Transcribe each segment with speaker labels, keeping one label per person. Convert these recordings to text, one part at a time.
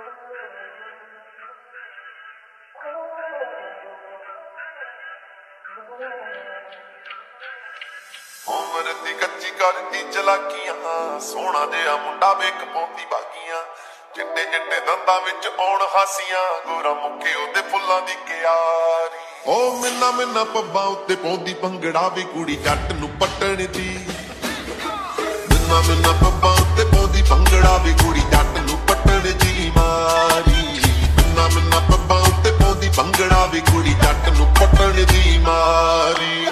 Speaker 1: ਉਮਰ ਦੀ ਕੱਚੀ ਕਰਦੀ ਚਲਾਕੀਆਂ, ਸੋਹਣਾ ਜਿਹਾ ਮੁੰਡਾ ਵੇਖ ਪੌਂਦੀ ਬਾਗੀਆਂ। ਚਿੱਟੇ ਚਿੱਟੇ ਦੰਦਾਂ ਵਿੱਚ ਆਉਣ ਹਾਸੀਆਂ, ਗੋਰਾ ਮੁੱਕੇ ਉਹਦੇ ਫੁੱਲਾਂ ਦੀ ਕਿਆਰੀ। ਓ ਮਿੰਨਾ ਮਿੰਨਾ ਪੱਬਾਂ ਉੱਤੇ ਪੌਂਦੀ ਭੰਗੜਾ ਵੀ ਕੁੜੀ ਜੱਟ ਨੂੰ ਪੱਟਣ ਦੀ। ਮਿੰਨਾ ਮਿੰਨਾ ਪੱਬਾਂ ਉੱਤੇ ਪੌਂਦੀ ਭੰਗੜਾ ਵੀ ਕੁੜੀ ਉੱਤੇ ਵੀ ਕੁੜੀ ਜੱਟ ਨੂੰ ਪੱਟਣ ਦੀ ਮਾਰੀ।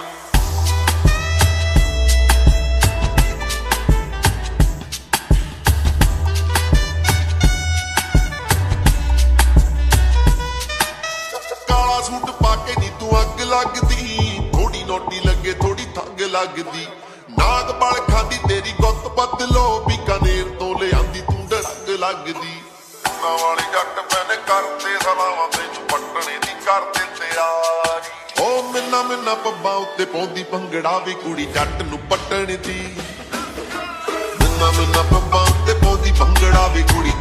Speaker 1: ਕਾਲਾ ਸੂਟ ਪਾ ਕੇ ਨੀ ਤੂੰ ਅੱਗ ਲੱਗਦੀ। ਥੋੜੀ ਨੋਟੀ ਲੱਗੇ ਥੋੜੀ ਥੱਗ ਲੱਗਦੀ। ਨਾਗ ਬਲ ਖਾਂਦੀ, ਤੇਰੀ ਗੁੱਤ ਬਦਲੋ ਬੀਕਾਨੇਰ ਤੋਂ ਲਿਆਂਦੀ, ਤੂੰ ਡੜੰਗ ਲੱਗਦੀ। ਨਾ ਵਾਲੀ ਜੱਟ ਓ ਮਿੰਨਾ ਪੱਬਾਂ ਉੱਤੇ ਪਾਉਂਦੀ, ਭੰਗੜਾ ਵੀ ਕੁੜੀ ਜੱਟ ਨੂੰ ਪੱਟਣ ਦੀ। ਮਿੰਨਾ ਮਿੰਨਾ ਪੱਬਾਂ ਉੱਤੇ ਪਾਉਂਦੀ, ਭੰਗੜਾ ਵੀ ਕੁੜੀ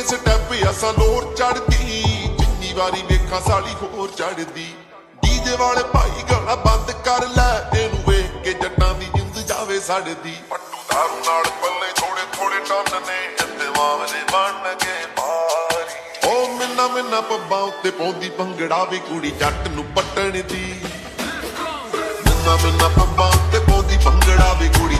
Speaker 1: ਵੇਖ ਸਟੈਪ ਅਸਾਂ ਲੋਰ ਚੜਦੀ ਜਿੰਨੀ ਵਾਰੀ ਵੇਖਾਂ ਸਾਲੀ ਹੋਰ ਚੜਦੀ ਡੀਜੇ ਵਾਲੇ ਭਾਈ ਗਾਣਾ ਬੰਦ ਕਰ ਲੈ ਇਹਨੂੰ ਵੇਖ ਕੇ ਜੱਟਾਂ ਦੀ ਜਿੰਦ ਜਾਵੇ ਸੜਦੀ। ਪੱਟੂ ਦਾਰੂ ਨਾਲ ਪੱਲੇ ਥੋੜੇ ਥੋੜੇ ਟੰਨ ਨੇ, ਇੱਥੇ ਮਾਵਰੇ ਬਣ ਗਏ ਭਾਰੀ। ਓ ਮਿੰਨਾ ਮਿੰਨਾ ਪੱਬਾਂ ਉੱਤੇ ਪੌਂਦੀ ਭੰਗੜਾ ਵੀ ਕੁੜੀ ਜੱਟ ਨੂੰ ਪੱਟਣ ਦੀ। ਮਿੰਨਾ ਮਿੰਨਾ ਪੱਬਾਂ ਉੱਤੇ ਪੌਂਦੀ ਭੰਗੜਾ ਵੀ ਕੁੜੀ